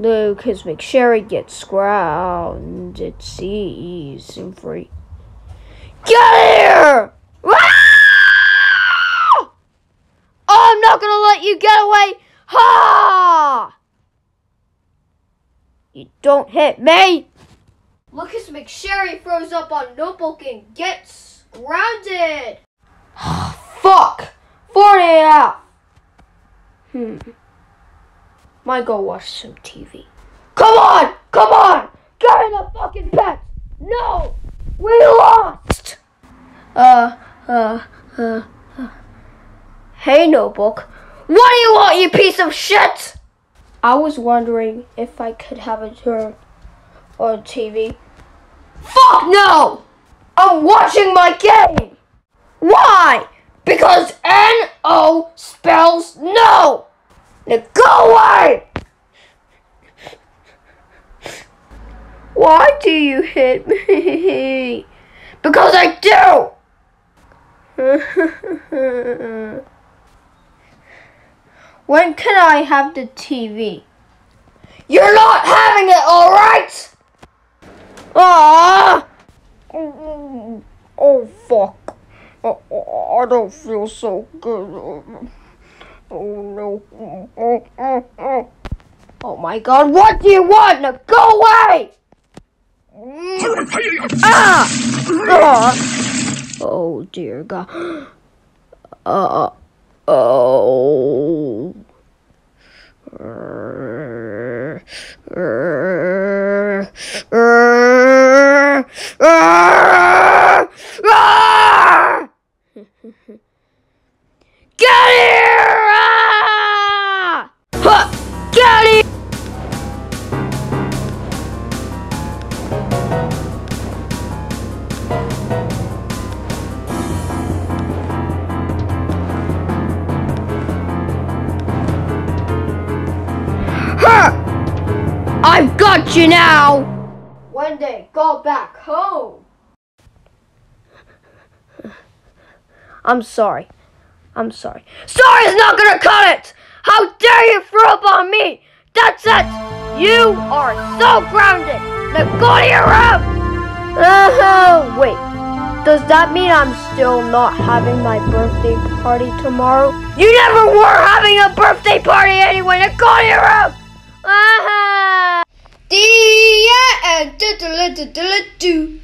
Lucas McSherry gets grounded. Seas and free. Get here! Oh, I'm not gonna let you get away! Ha! You don't hit me! Lucas McSherry throws up on Notebook and gets grounded. Fuck! 40 out! Hmm. Might go watch some TV. Come on! Come on! Get in the fucking bed! No! We lost! Uh, uh, uh, uh. Hey, Notebook. What do you want, you piece of shit? I was wondering if I could have a turn on TV. Fuck no! I'm watching my game! Why? Because N-O spells no! Now go away! Why do you hit me? Because I do! when can I have the TV? You're not having it, alright? Ah! Oh, fuck. Oh, I don't feel so good. Oh no. Oh, my god, what do you want? Now go away! ah! ah! Oh dear god. Uh, oh. I've got you now! When they go back home. I'm sorry. I'm sorry. Sorry is not gonna cut it! How dare you throw up on me! That's it! You are so grounded! Now go to your room! Uh, wait. Does that mean I'm still not having my birthday party tomorrow? You never were having a birthday party anyway! Now go to your room! Uh-huh. The end.